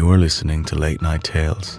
You are listening to Late Night Tales.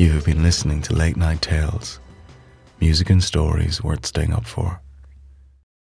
You have been listening to Late Night Tales, music and stories worth staying up for.